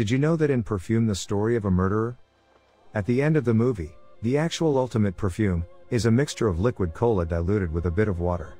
Did you know that in Perfume the story of a murderer? At the end of the movie, the actual ultimate perfume is a mixture of liquid cola diluted with a bit of water.